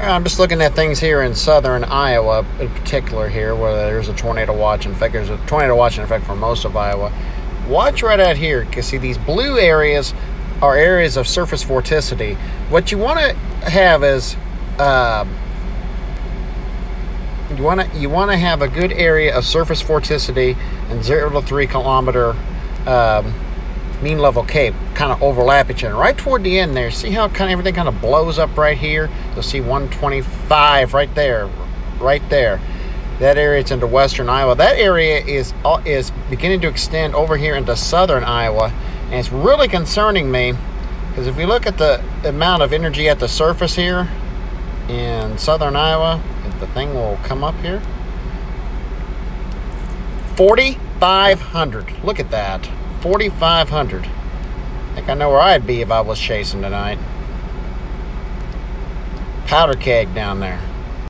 I'm just looking at things here in southern Iowa, in particular here, where there's a tornado watch. In fact, there's a tornado watch in effect for most of Iowa. Watch right out here, because see these blue areas are areas of surface vorticity. What you want to have is um, you want to you want to have a good area of surface vorticity and zero to three kilometer um, mean level cape kind of overlap each other. Right toward the end there, see how kind of everything kind of blows up right here? You'll see 125 right there, right there. That area it's into western Iowa. That area is is beginning to extend over here into southern Iowa, and it's really concerning me because if we look at the amount of energy at the surface here in southern Iowa, if the thing will come up here, 4,500. Look at that. 4,500. I think I know where I'd be if I was chasing tonight. Powder keg down there.